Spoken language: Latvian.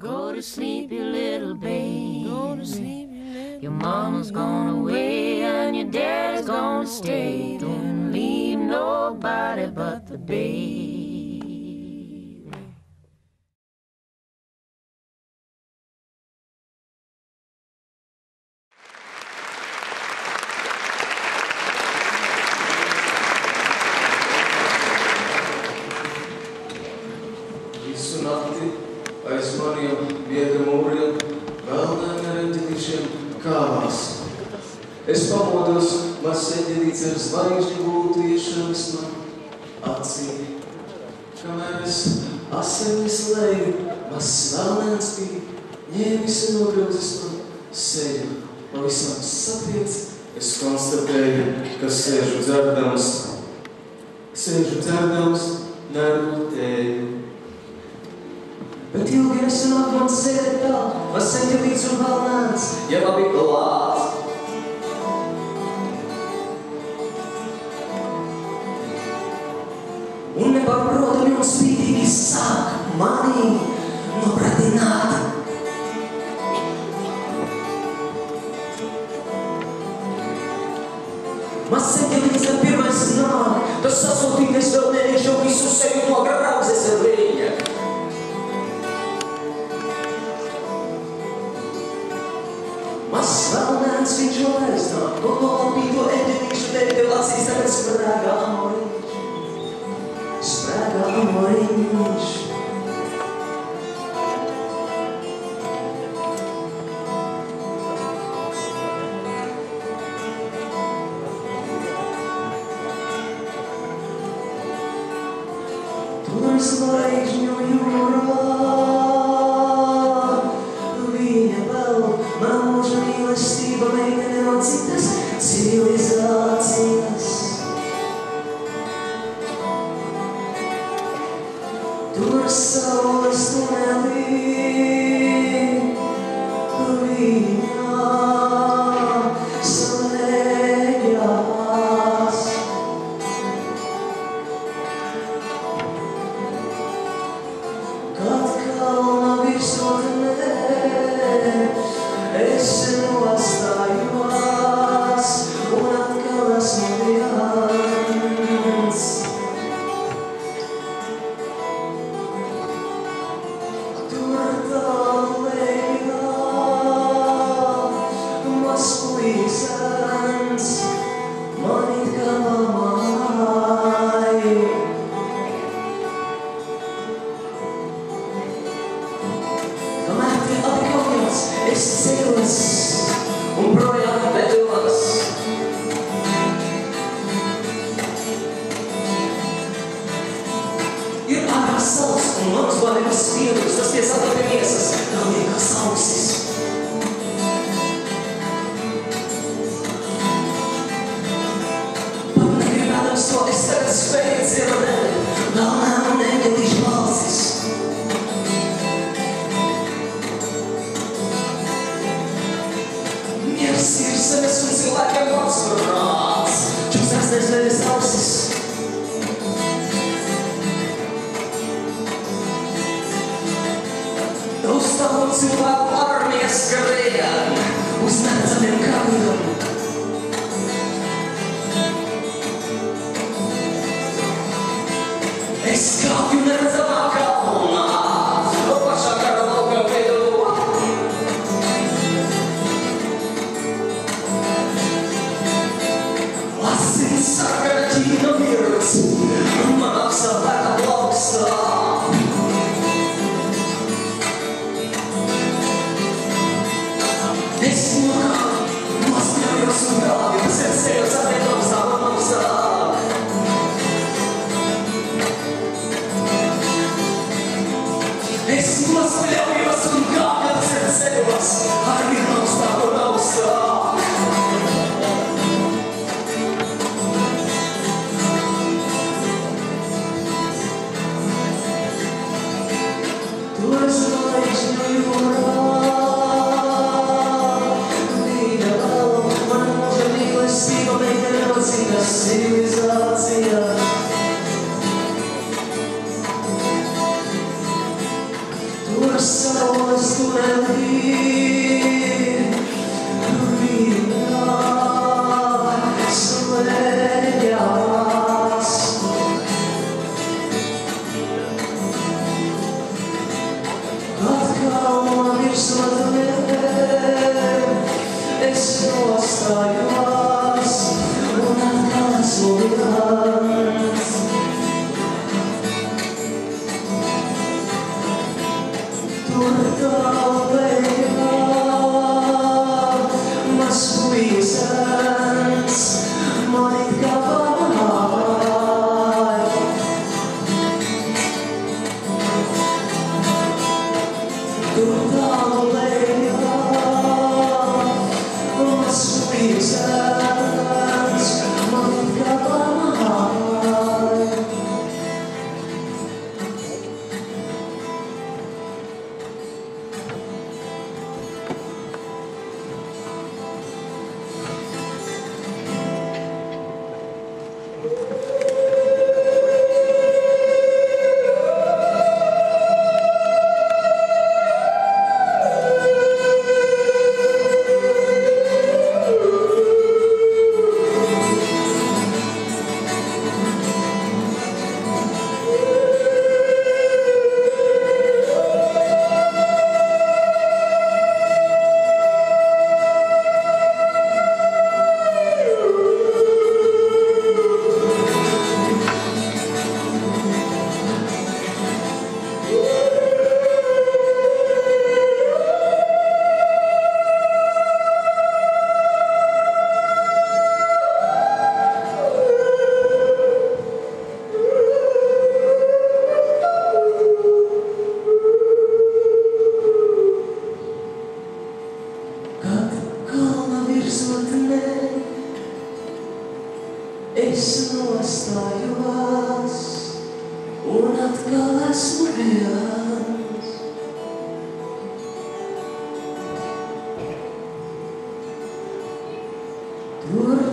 Go to sleep, you little baby. Go to sleep, you little Your mama's gone away and your dad's gonna stay. Don't leave nobody but the baby. Isso não aizmaniem, viegam ūrim, vēlnēmērentīšiem kāvās. Es pamodos, mazsēdinīts ar zvaigžņu gultu iešanas man acī. Kamēr es asinis leju, mazs vēlnēns bija, ņēmis un nogrūzis man seju. Pavisam satiec, es konstatēju, ka sēžu dzerdams. Sēžu dzerdams, nervotēju. But you'll get a snog on set it up, a centipede some balance, yeah, I'll be glass. Садовой ночь. Duas almas numa lei, humanos, os físicas, das pesadas doenças, também It's calculated. es nostājos un atkal esmu viens. Tur